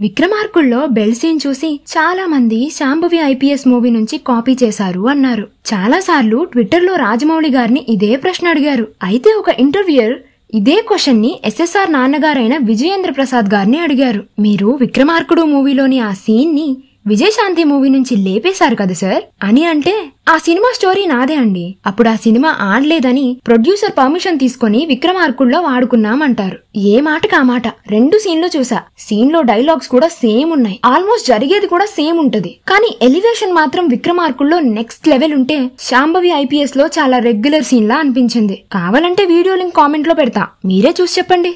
విక్రమార్కుల్లో bell scene చూసి చాలా మంది శాంభవి ఐపీఎస్ మూవీ నుంచి కాపీ చేశారు అన్నారు. చాలా సార్లు ట్విట్టర్లో రాజమౌళి గారిని ఇదే ప్రశ్న అడిగారు. అయితే ఒక ఇంటర్వ్యూయర్ ఇదే క్వశ్చన్ని ఎస్ఎస్ఆర్ నాన్నగారైన విజయేంద్ర ప్రసాద్ గారిని అడిగారు. మీరు విక్రమార్కుడు మూవీలోని ఆ సీన్ని విజయశాంతి మూవీ నుంచి లేపేశారు కదా సార్? అని అంటే ఆ సినిమా స్టోరీ నాదే అండి. అప్పుడు ఆ సినిమా ఆడలేదని ప్రొడ్యూసర్ పర్మిషన్ తీసుకొని విక్రమార్కుల్లో వాడుకున్నామంటారు. ఏ మాటకు ఆ మాట? రెండు సీన్లు చూసా. సీన్లో డైలాగ్స్ కూడా సేమ్ ఉన్నాయి. ఆల్మోస్ట్ జరిగేది కూడా సేమ్ ఉంటది. కానీ ఎలివేషన్ మాత్రం విక్రమార్కుల్లో నెక్స్ట్ లెవెల్ ఉంటే శాంభవి ఐపీఎస్లో చాలా రెగ్యులర్ సీన్ లా అనిపించింది. కావాలంటే వీడియో లింక్ కామెంట్లో పెడతా. మీరే చూసి చెప్పండి.